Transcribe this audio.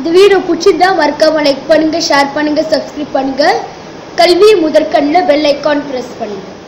இந்த வீடியோ பிடிச்சிருந்தா மறக்காமல் லைக் பண்ணுங்கள் ஷேர் பண்ணுங்கள் சப்ஸ்கிரைப் பண்ணுங்கள் கல்வி முதற்கண்ணில் பெல் ஐக்கான் ப்ரெஸ் பண்ணுங்கள்